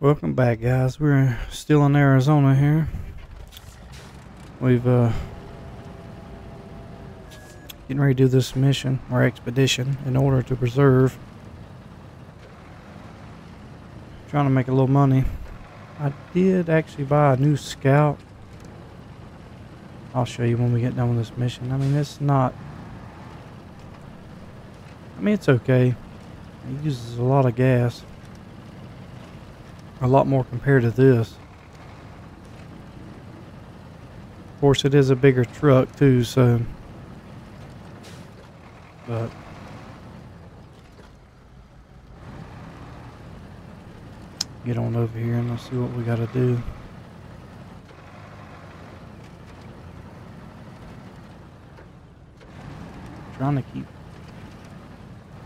Welcome back, guys. We're still in Arizona here. We've, uh, getting ready to do this mission, or expedition, in order to preserve. Trying to make a little money. I did actually buy a new scout. I'll show you when we get done with this mission. I mean, it's not... I mean, it's okay. It uses a lot of gas. A lot more compared to this. Of course, it is a bigger truck too, so... But... Get on over here and let's see what we gotta do. Trying to keep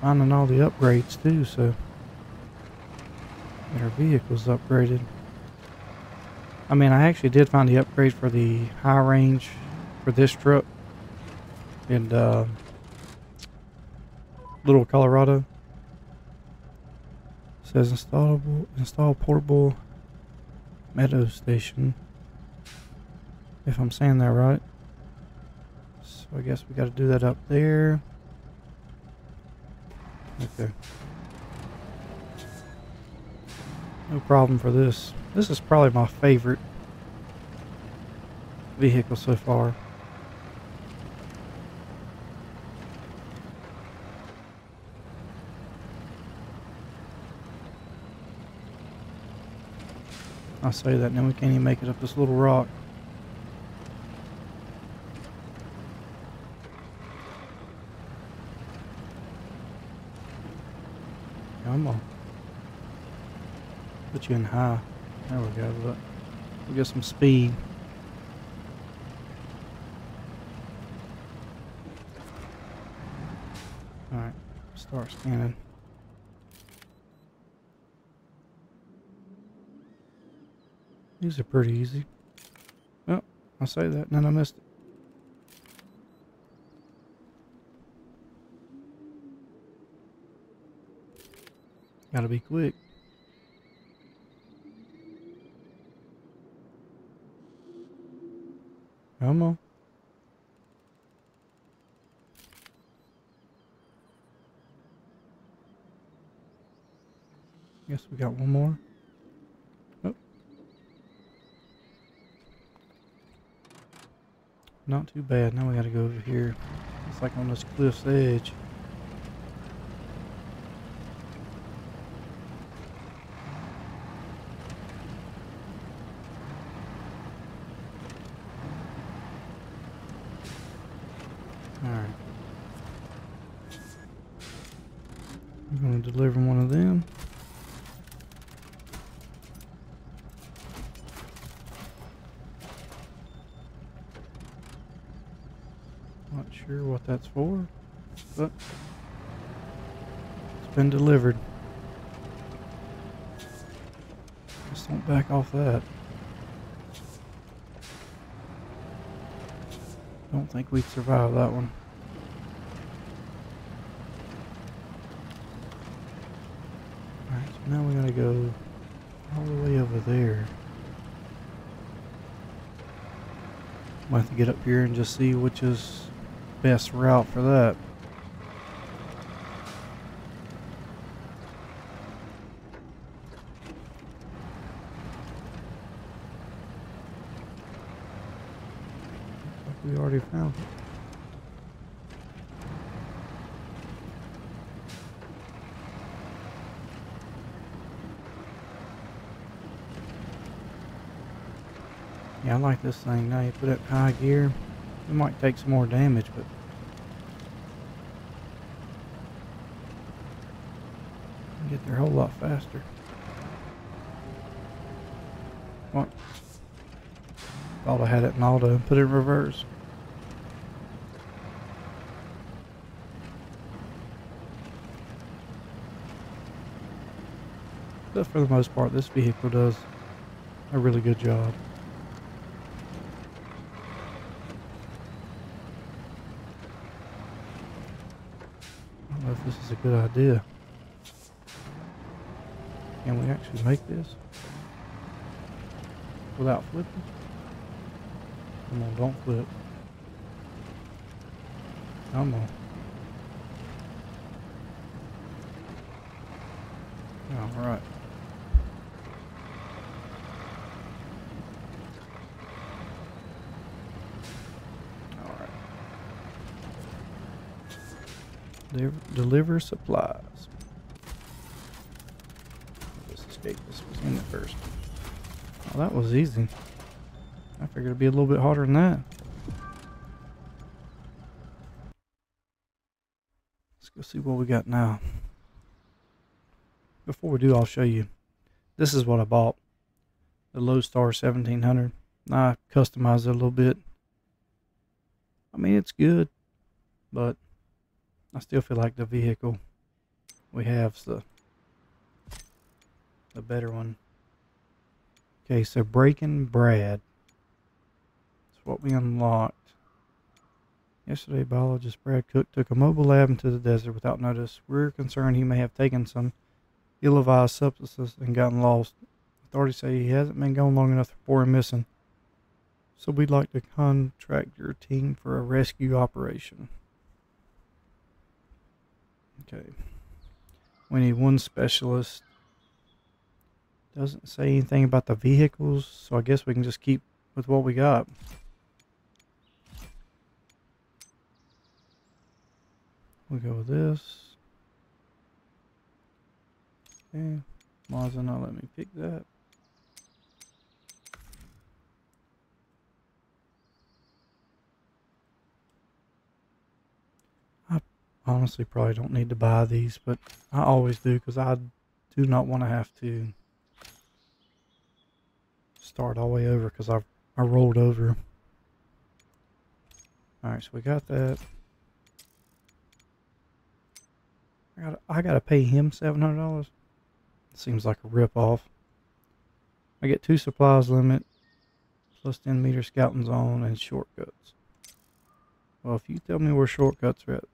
finding all the upgrades too, so our vehicles upgraded. I mean, I actually did find the upgrade for the high range for this truck in uh, Little Colorado. It says installable, install portable meteo station. If I'm saying that right. So I guess we got to do that up there. Okay. No problem for this. This is probably my favorite vehicle so far. I say that, then we can't even make it up this little rock. Come on. Put you in high. There we go, look. We got some speed. Alright, start scanning. These are pretty easy. Oh, I say that and then I missed it. Gotta be quick. Come on. Guess we got one more. Oh. Not too bad. Now we gotta go over here. It's like on this cliff's edge. Alright. I'm going to deliver one of them. Not sure what that's for, but it's been delivered. Just don't back off that. Don't think we'd survive that one. Alright, so now we gotta go all the way over there. We'll have to get up here and just see which is best route for that. We already found it. Yeah, I like this thing. Now you put it in high gear. It might take some more damage, but get there a whole lot faster. What? Thought I had it in auto put it in reverse. But for the most part, this vehicle does a really good job. I don't know if this is a good idea. Can we actually make this? Without flipping? Come on, don't flip. Come on. Alright. Deliver, deliver supplies. Let's escape this was in it first. Oh, that was easy. I figured it'd be a little bit harder than that. Let's go see what we got now. Before we do, I'll show you. This is what I bought. The Lodestar 1700. I customized it a little bit. I mean, it's good, but I still feel like the vehicle we have is the, the better one. Okay, so Breaking Brad. That's what we unlocked. Yesterday, biologist Brad Cook took a mobile lab into the desert without notice. We're concerned he may have taken some ill-advised substances and gotten lost. Authorities say he hasn't been gone long enough report him missing. So we'd like to contract your team for a rescue operation. Okay. We need one specialist. Doesn't say anything about the vehicles, so I guess we can just keep with what we got. We'll go with this. Okay, Mazda not let me pick that. I honestly probably don't need to buy these, but I always do because I do not want to have to start all the way over because I I rolled over. Alright, so we got that. I gotta, I gotta pay him $700. Seems like a rip-off. I get two supplies limit, plus 10 meter scouting zone, and shortcuts. Well, if you tell me where shortcuts are at,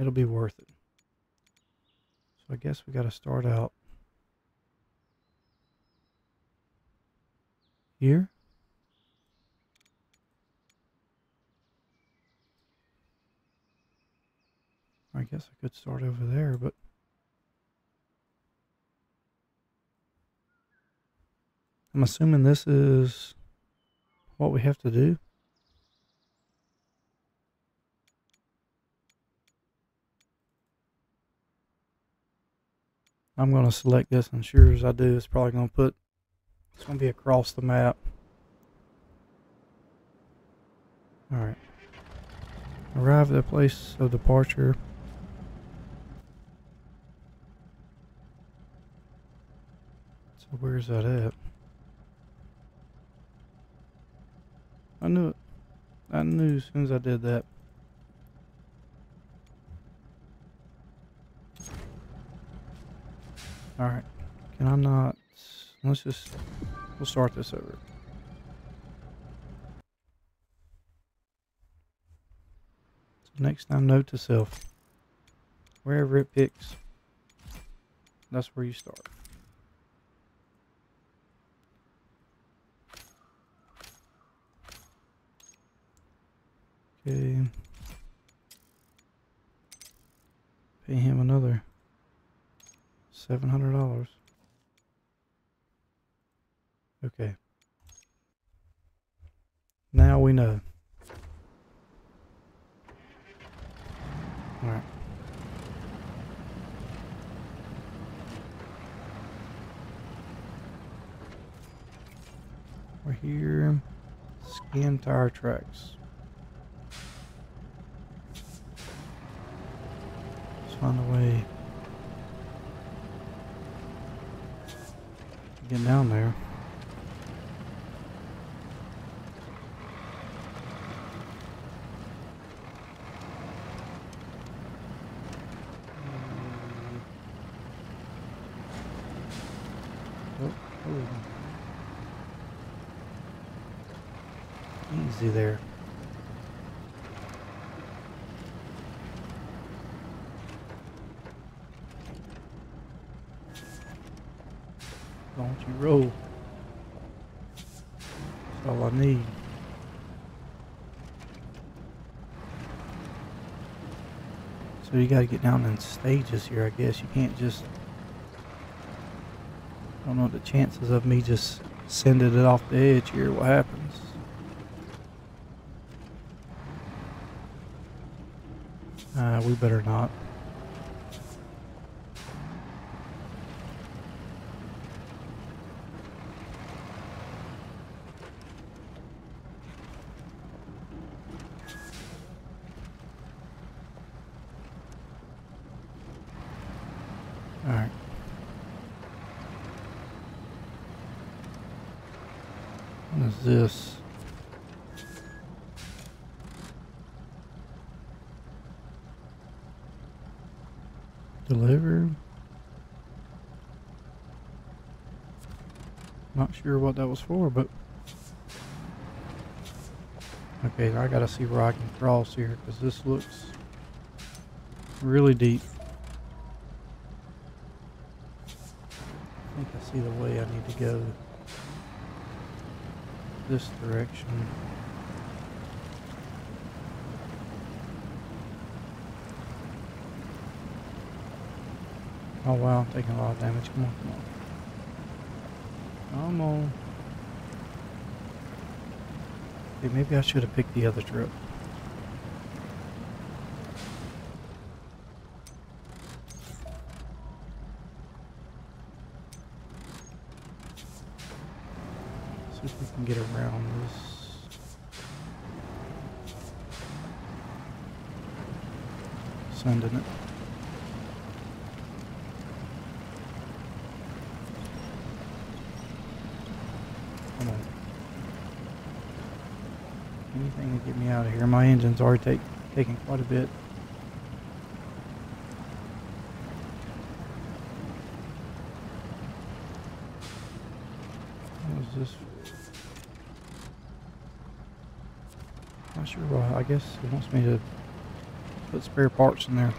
it'll be worth it. So I guess we got to start out here. I guess I could start over there, but I'm assuming this is what we have to do. I'm going to select this and sure as I do, it's probably going to put, it's going to be across the map. Alright. Arrive at the place of departure. So where's that at? I knew it. I knew as soon as I did that. Alright. Can I not... Let's just... We'll start this over. So next time, note to self. Wherever it picks, that's where you start. Okay. Pay him another seven hundred dollars. Okay. Now we know. Alright. We're here. Scan tire tracks. Let's find a way to get down there. Hmm. Oh, oh. Easy there. Don't you roll. That's all I need. So you gotta get down in stages here, I guess. You can't just... I don't know the chances of me just sending it off the edge here, what happens. Uh, we better not. Alright. What is this? Deliver? Not sure what that was for, but... Okay, I gotta see where I can cross here, because this looks really deep. I think I see the way I need to go. This direction. Oh wow, I'm taking a lot of damage. Come on, come on. Come on. Hey, maybe I should have picked the other trip. See if we can get around this. Sending it. Come on. To get me out of here. My engine's already take, taking quite a bit. What is this? Not sure why. I guess it wants me to put spare parts in there.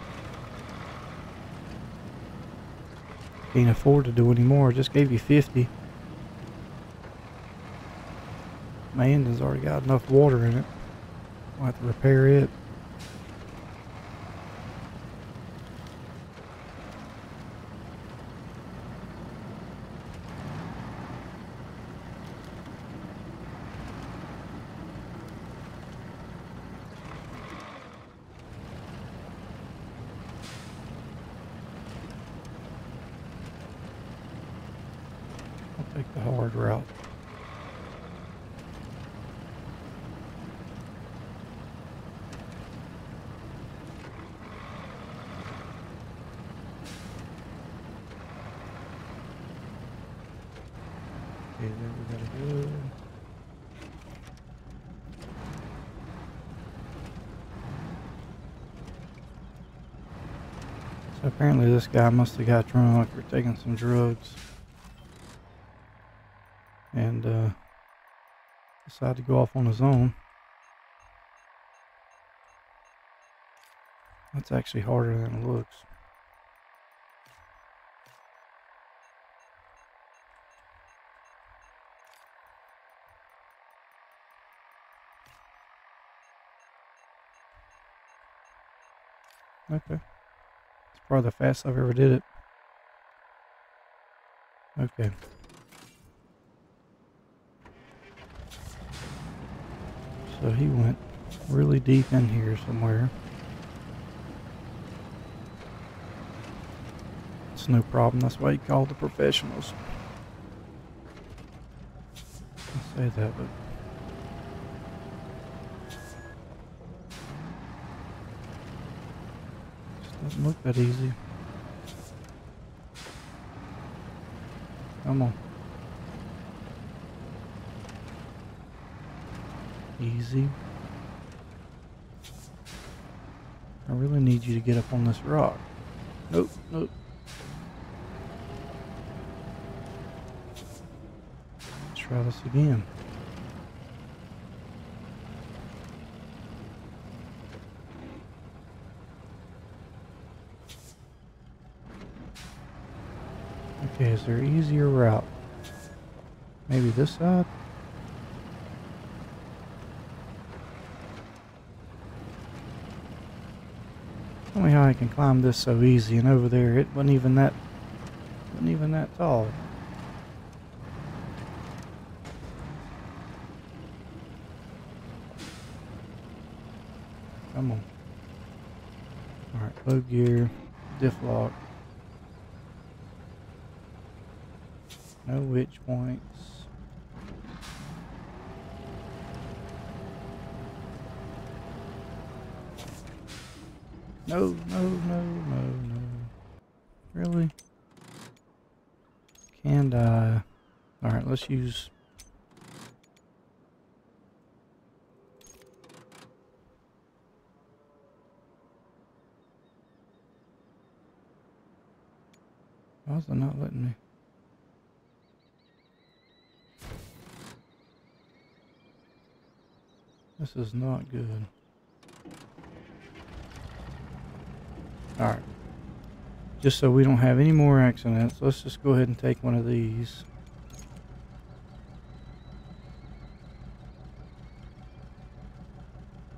Can't afford to do any more. Just gave you 50. My engine's already got enough water in it. I'll have to repair it. I'll take the hard route. Okay, there we gotta go. So apparently this guy must have got drunk or taking some drugs. And uh, decided to go off on his own. That's actually harder than it looks. Okay. Probably the fastest I've ever did it. Okay. So he went really deep in here somewhere. It's no problem. That's why he called the professionals. I say that, but doesn't look that easy. Come on. Easy. I really need you to get up on this rock. Nope, nope. Let's try this again. Okay, is there easier route? Maybe this side? Tell me how I can climb this so easy and over there it wasn't even that wasn't even that tall. Come on. Alright, low gear, diff lock. No winch points. No, no, no, no, no. Really? Can I? Alright, let's use... Why is it not letting me? This is not good. Alright. Just so we don't have any more accidents, let's just go ahead and take one of these.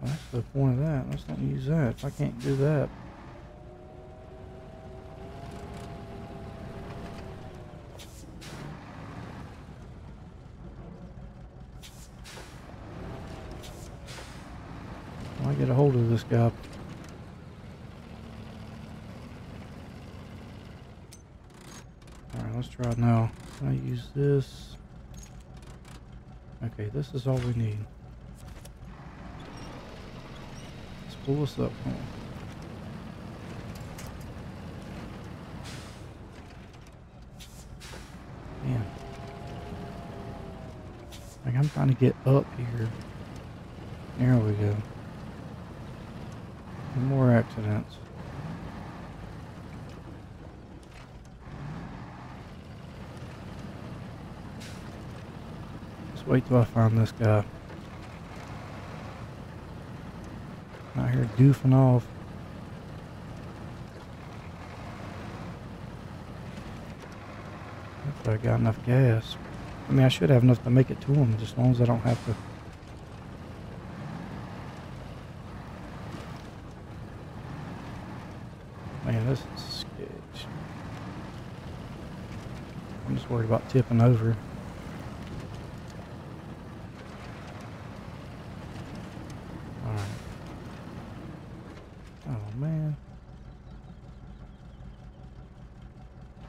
Well, that's the point of that. Let's not use that. If I can't do that. I guy. Alright, let's try it now. Can I use this? Okay, this is all we need. Let's pull this up. Man. Like I'm trying to get up here. There we go. More accidents. Just wait till I find this guy. Out here goofing off. I got enough gas. I mean, I should have enough to make it to him, as long as I don't have to Man, this is sketch. I'm just worried about tipping over. Alright. Oh man.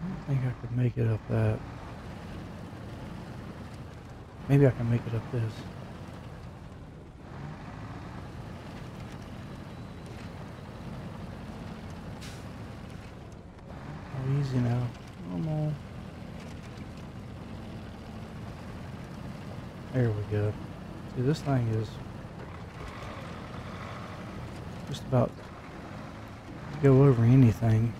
I don't think I could make it up that. Maybe I can make it up this. easy now. Come on. There we go. See, this thing is just about to go over anything.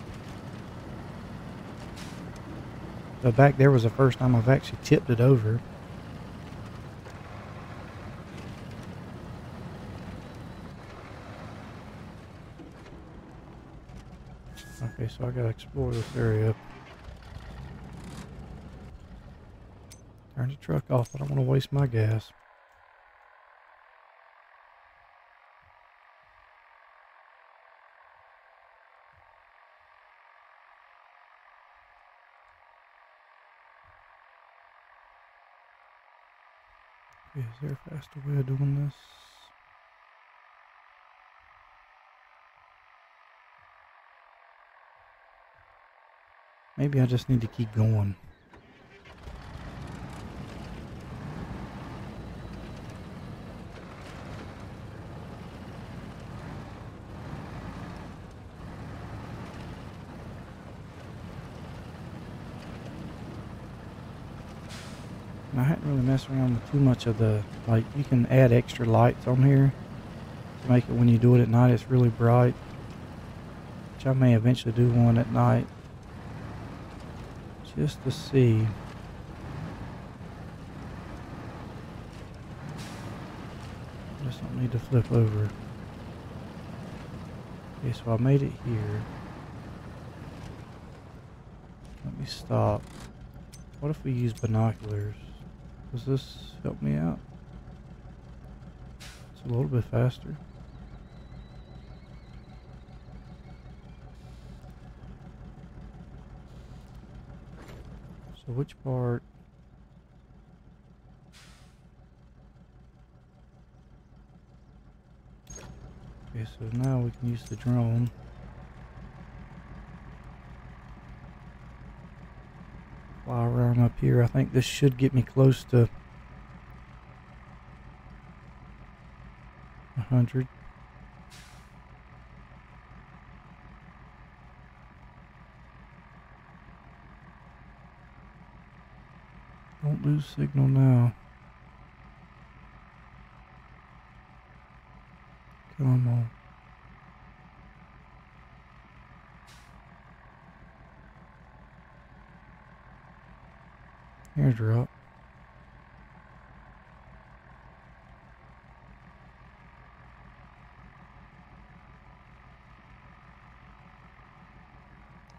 So back there was the first time I've actually tipped it over. Okay, so I gotta explore this area. Turn the truck off, I don't want to waste my gas. Is there a faster way of doing this? Maybe I just need to keep going. I messed around with too much of the, like, you can add extra lights on here to make it when you do it at night, it's really bright. Which I may eventually do one at night just to see. Just don't need to flip over. Okay, so I made it here. Let me stop. What if we use binoculars? Does this help me out? It's a little bit faster. So which part? Okay, so now we can use the drone. Around up here. I think this should get me close to hundred. Don't lose signal now. Come on. Airdrop.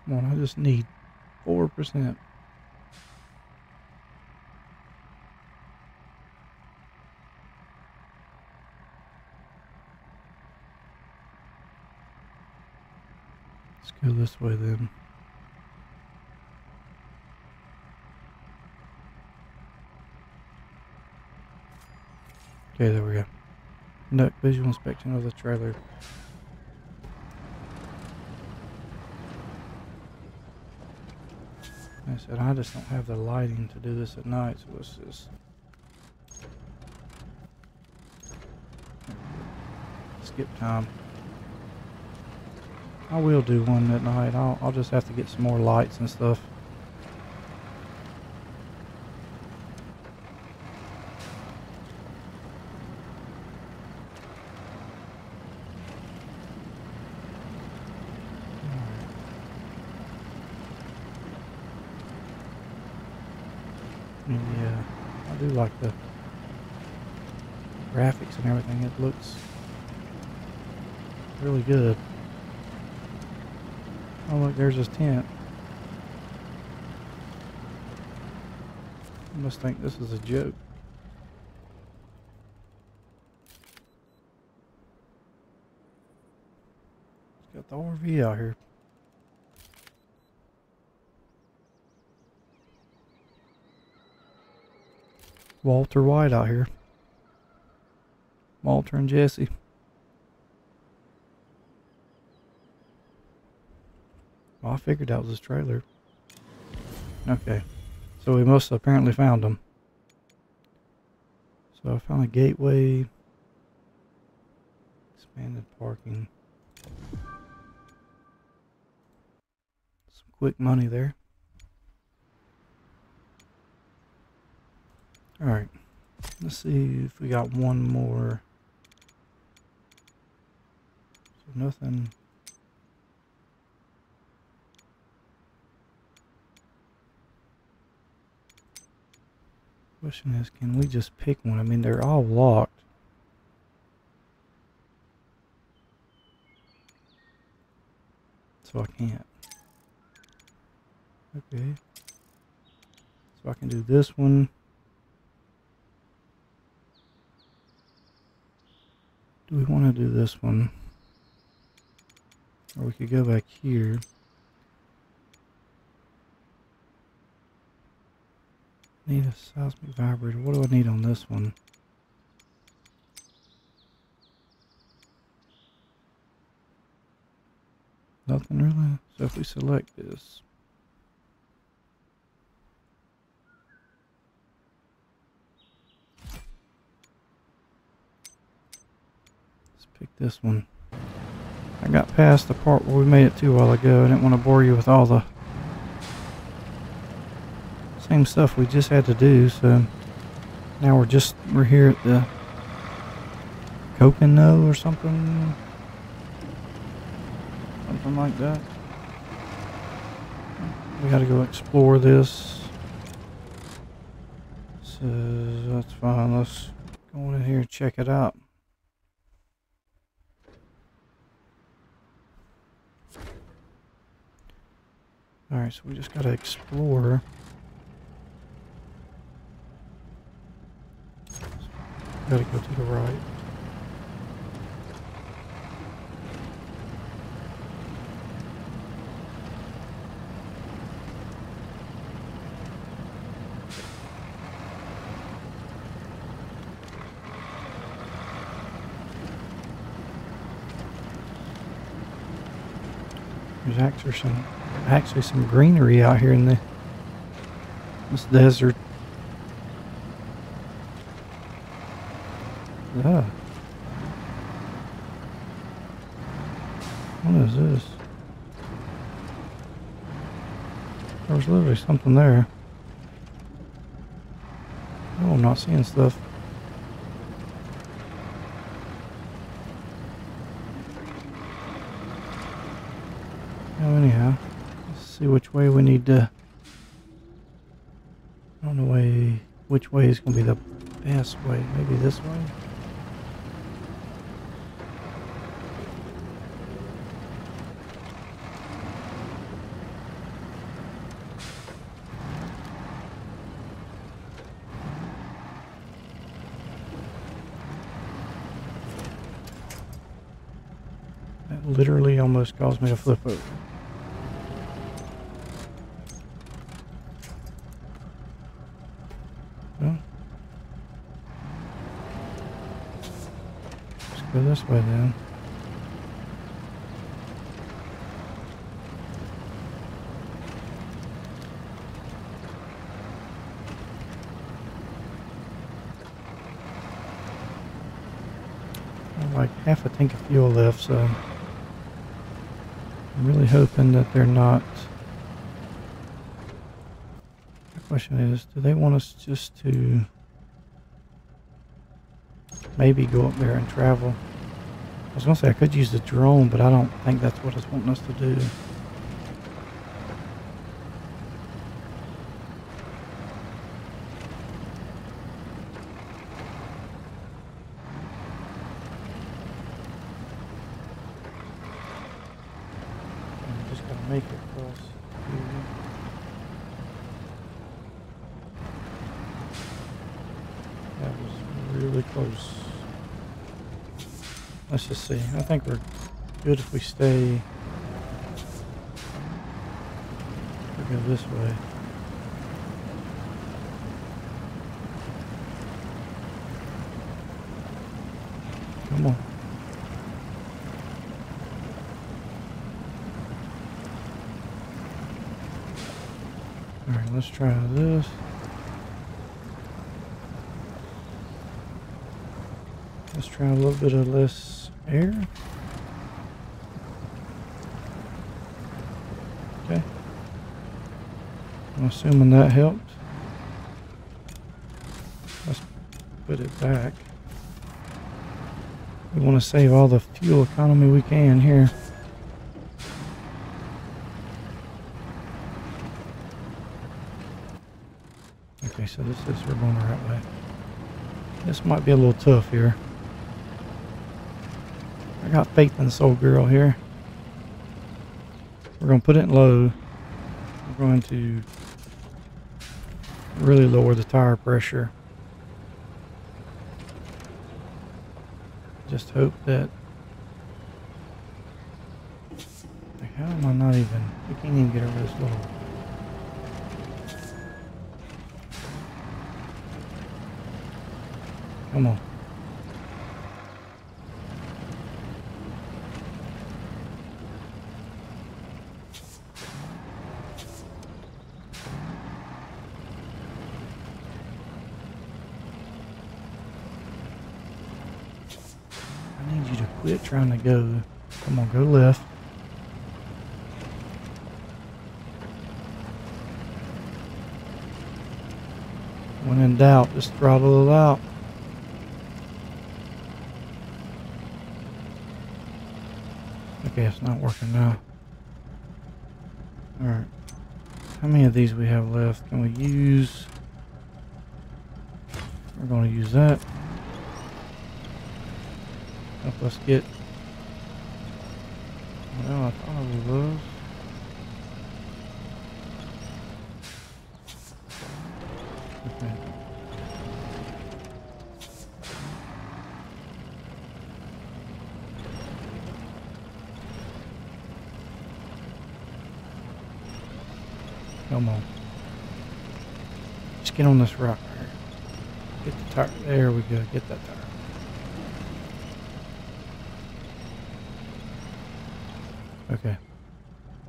Come on, I just need 4%. Let's go this way then. Okay, there we go. Note visual inspection of the trailer. I said, I just don't have the lighting to do this at night, so let's just skip time. I will do one at night. I'll, I'll just have to get some more lights and stuff. Yeah, I do like the graphics and everything. It looks really good. Oh look, there's his tent. I must think this is a joke. It's got the RV out here. Walter White out here. Walter and Jesse. Well, I figured that was his trailer. Okay. So we must have apparently found him. So I found a gateway. Expanded parking. Some quick money there. Alright. Let's see if we got one more. So nothing. Question is, can we just pick one? I mean, they're all locked. So I can't. Okay. So I can do this one. Do we want to do this one? Or we could go back here. Need a seismic vibrator. What do I need on this one? Nothing really. So if we select this. Let's pick this one. I got past the part where we made it to a while ago. I didn't want to bore you with all the same stuff we just had to do, so now we're just, we're here at the Coconut or something. Something like that. We gotta go explore this. So that's fine. Let's go in here and check it out. Alright, so we just gotta explore. Gotta go to the right. There's some actually some greenery out here in the this desert. Yeah. What is this? There's literally something there. Oh, I'm not seeing stuff. Oh, anyhow, let's see which way we need to. I don't know way, which way is going to be the best way. Maybe this way? That literally almost caused me to flip over. Well, let's go this way then. Like half a tank of fuel left, so I'm really hoping that they're not. The question is, do they want us just to maybe go up there and travel? I was gonna say I could use the drone, but I don't think that's what it's wanting us to do. I'm just gonna make it across here. That was really close. Let's just see. I think we're good if we stay. We go this way. Come on. Alright, let's try this. Let's try a little bit of less air. Okay. I'm assuming that helped. Let's put it back. We want to save all the fuel economy we can here. Okay, so this is we're going the right way. This might be a little tough here. I got faith in this old girl here. We're going to put it low. We're going to really lower the tire pressure. Just hope that. Like, how am I not even? We can't even get over this little. Come on. I need you to quit trying to go. Come on, go left. When in doubt, just throttle it out. Okay, it's not working now. Alright. How many of these we have left? Can we use... We're going to use that. Help us get... No, I thought it was those. Come on. Just get on this rock. Get the tire. There we go. Get that tire.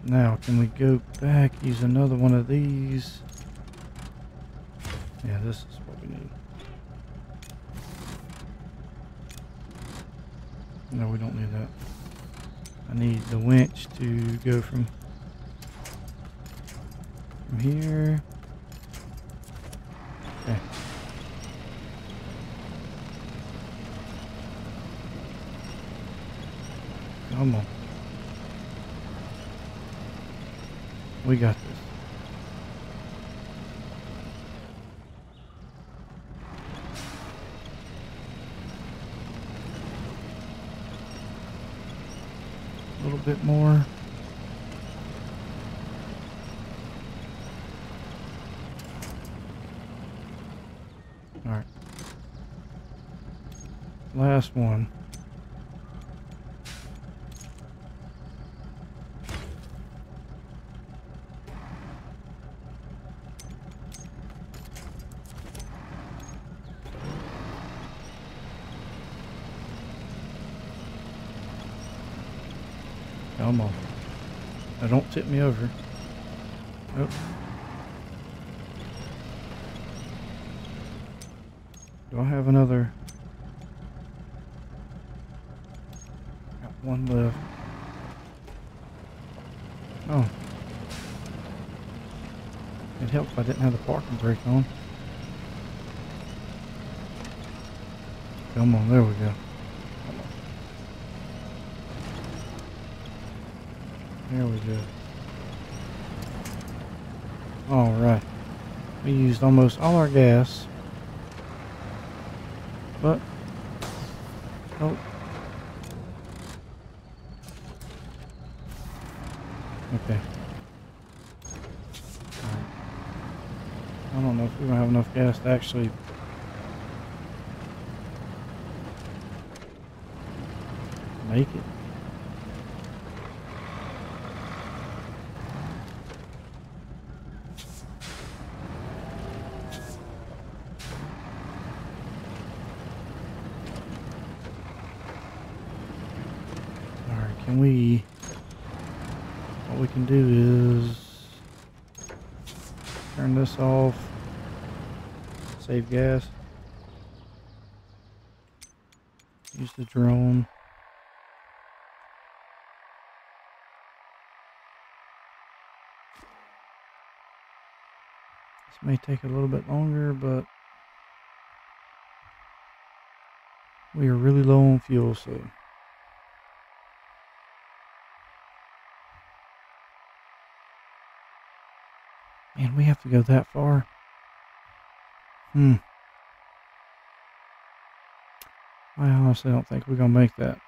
Now, can we go back, use another one of these? Yeah, this is what we need. No, we don't need that. I need the winch to go from from here. Okay. Come on. We got this. A little bit more. All right. Last one. Come on. Now don't tip me over. Nope. Do I have another? Got one left. Oh. It'd help if I didn't have the parking brake on. Come on, there we go. There we go. Alright. We used almost all our gas. But, nope. Okay. Alright. I don't know if we're gonna have enough gas to actually make it. Alright, can we... What we can do is... Turn this off. Gas. Use the drone. This may take a little bit longer, but... We are really low on fuel, so... Man, we have to go that far. Hmm. I honestly don't think we're gonna make that.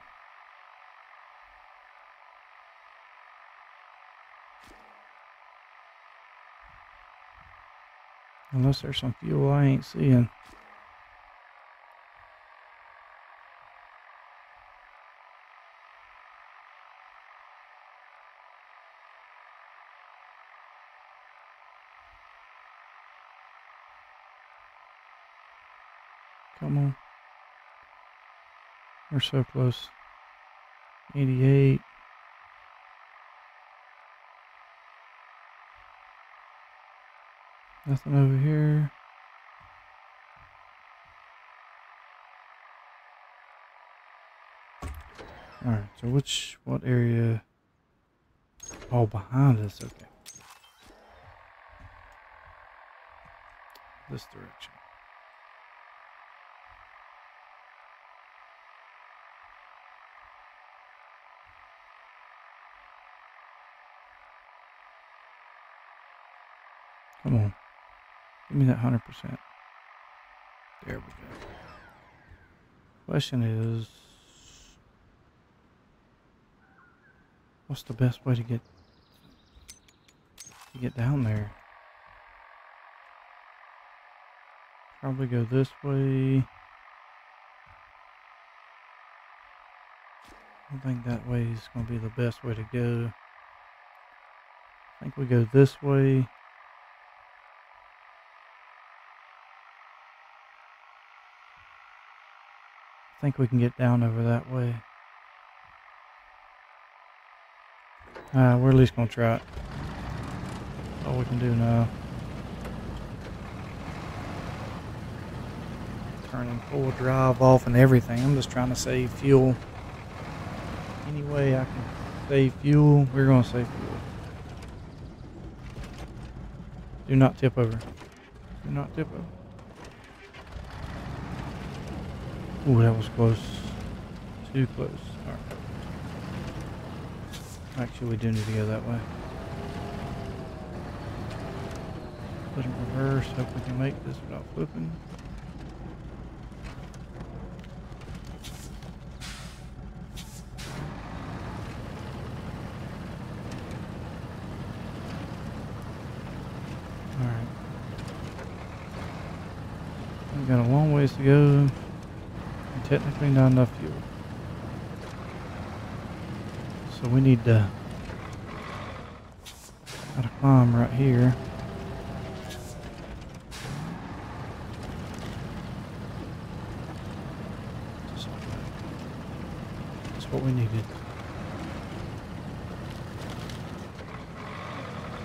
Unless there's some fuel I ain't seeing. Come on. We're so close. 88. Nothing over here. Alright, so which, what area? Oh, behind us, okay. This direction. Come on. Give me that 100%. There we go. Question is what's the best way to get to get down there? Probably go this way. I think that way is going to be the best way to go. I think we go this way. I think we can get down over that way. Uh, we're at least gonna try it. All we can do now. Turning full drive off and everything. I'm just trying to save fuel. Any way I can save fuel, we're gonna save fuel. Do not tip over. Do not tip over. Ooh, that was close. Too close. Actually, we do need to go that way. Put in reverse. Hope we can make this without flipping. Alright. We've got a long ways to go. And technically not enough fuel. So we need to gotta climb right here. That's what we needed.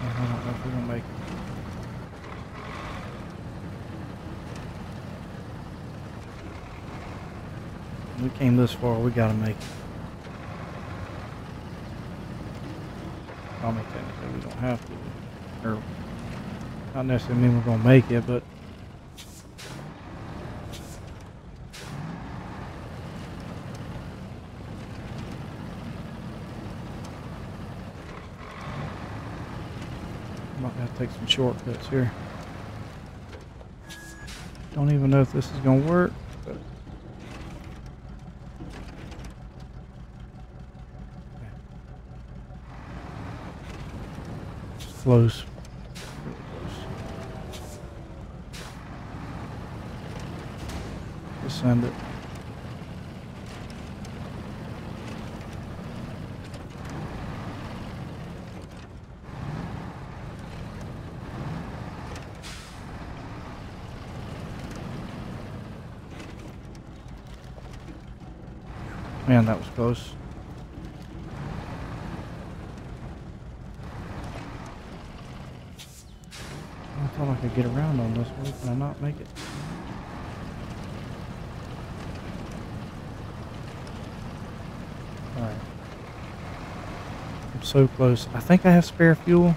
I don't know if we're gonna make it. We came this far, we gotta make it. I mean, technically we don't have to. Or, not necessarily mean we're gonna make it, but. Might have to take some shortcuts here. Don't even know if this is gonna work, close. Send it. Man, that was close. I could get around on this one. Can I not make it? Alright. I'm so close. I think I have spare fuel.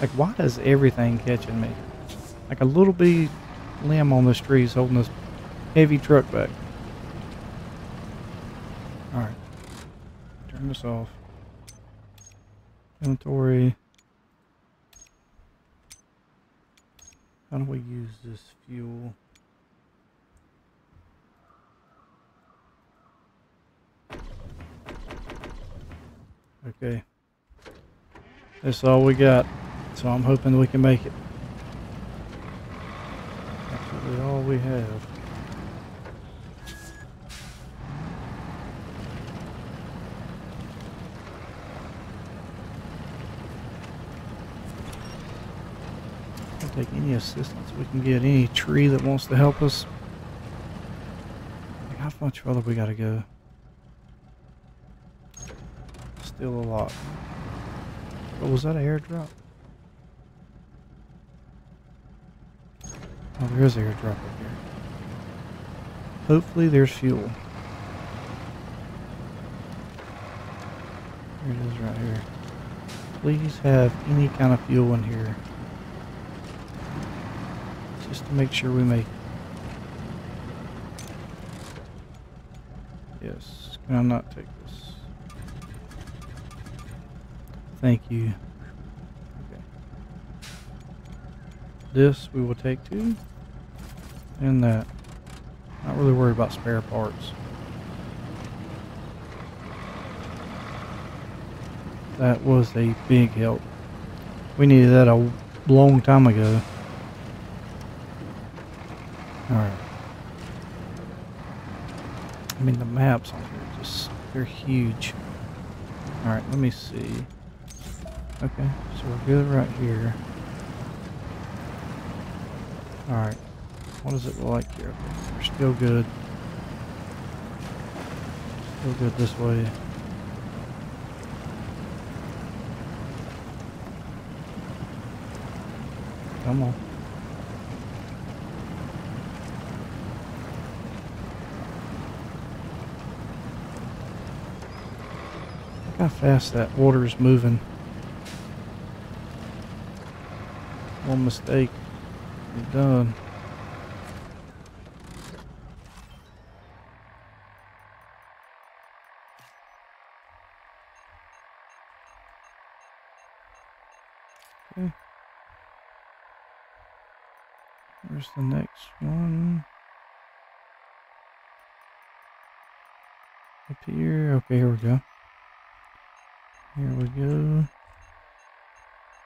Like, why is everything catching me? Like a little bitty limb on this tree is holding this heavy truck back. Alright. Turn this off. Inventory. How do we use this fuel? Okay. That's all we got. So I'm hoping we can make it. Absolutely all we have. We'll take any assistance we can get, any tree that wants to help us. How much further we gotta go? Still a lot. Oh, was that an airdrop? Oh, there is an airdrop up here. Hopefully there's fuel. Here it is right here. Please have any kind of fuel in here. To make sure we make. Yes. Can I not take this? Thank you. Okay. This we will take too. And that. Not really worried about spare parts. That was a big help. We needed that a long time ago. Alright. I mean, the maps on here just, they're huge. Alright, let me see. Okay, so we're good right here. Alright. What does it look like here? We're still good. Still good this way. Come on. Look how fast that water is moving. One mistake, you're done. Okay. Where's the next one? Up here. Okay, here we go. Here we go.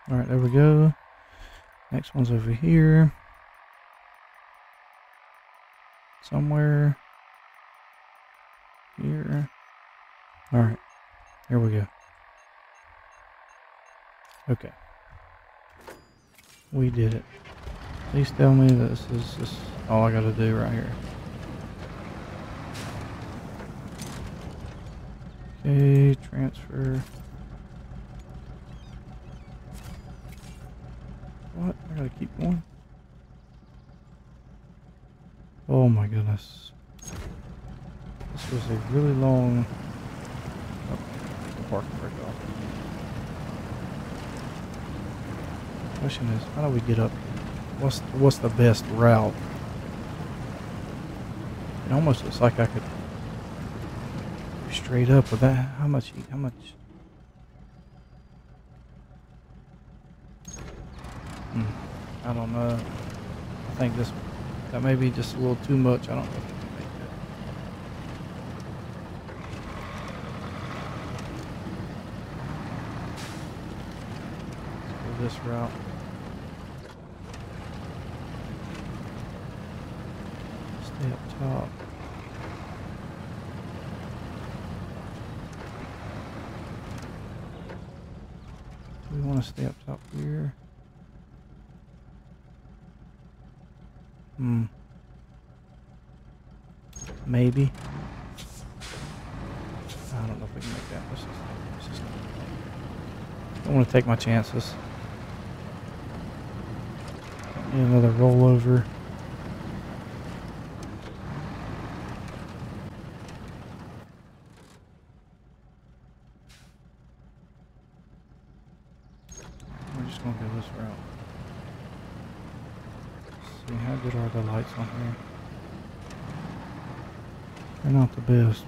Alright, there we go. Next one's over here. Somewhere. Here. Alright. Here we go. Okay. We did it. Please tell me this is just all I gotta do right here. Okay, transfer. What? I gotta keep going? Oh my goodness. This was a really long... Oh, the parking brake off. Question is, how do we get up? What's what's the best route? It almost looks like I could straight up with that. How much? How much? Mm. I don't know. I think this that may be just a little too much. I don't know this route. Stay up top. We want to stay up top here? Hmm. Maybe. I don't know if we can make that. Let's just, let's don't want to take my chances. Another rollover. We're just gonna go this route. See how good are the lights on here? They're not the best.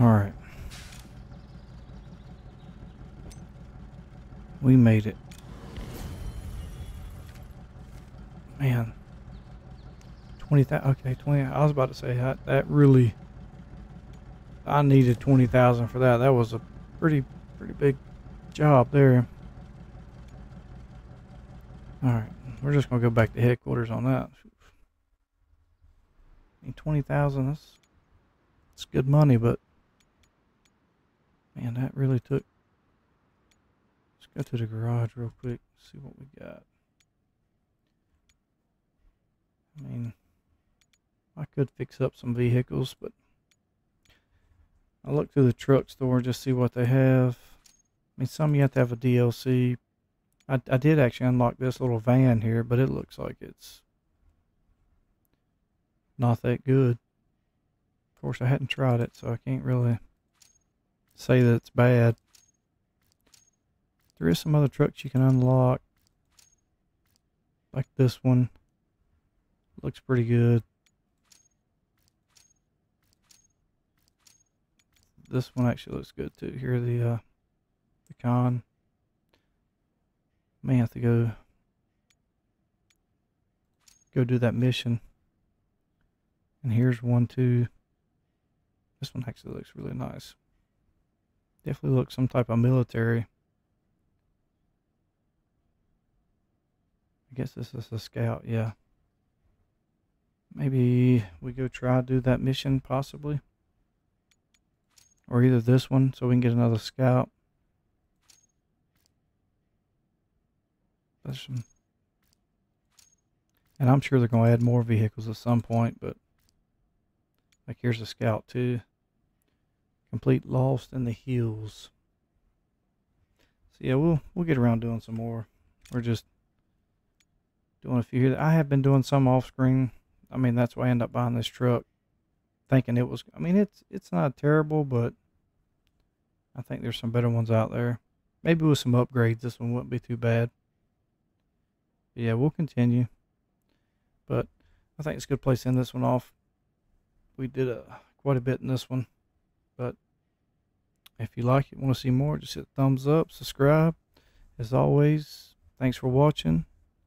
All right. We made it. Man. 20,000. Okay, 20. I was about to say that, that really. I needed 20,000 for that. That was a pretty, pretty big job there. All right. We're just going to go back to headquarters on that. I mean, 20,000, that's, that's good money, but Man, that really took. Go to the garage real quick, see what we got. I mean, I could fix up some vehicles, but I look through the truck store just see what they have. I mean, some you have to have a DLC. I, I did actually unlock this little van here, but it looks like it's not that good. Of course, I hadn't tried it, so I can't really say that it's bad. There is some other trucks you can unlock. Like this one. Looks pretty good. This one actually looks good too. Here the uh the con. May have to go go do that mission. And here's one too. This one actually looks really nice. Definitely looks some type of military. I guess this is a scout, yeah. Maybe we go try to do that mission, possibly. Or either this one, so we can get another scout. There's some... And I'm sure they're going to add more vehicles at some point, but... Like, here's a scout, too. Complete Lost in the Hills. So, yeah, we'll, we'll get around doing some more. We're just doing a few here. I have been doing some off-screen I mean, that's why I end up buying this truck, thinking it was. I mean, it's it's not terrible, but I think there's some better ones out there. Maybe with some upgrades, this one wouldn't be too bad. But yeah, we'll continue. But I think it's a good place to end this one off. We did a, quite a bit in this one. But if you like it, want to see more, just hit thumbs up, subscribe. As always, thanks for watching,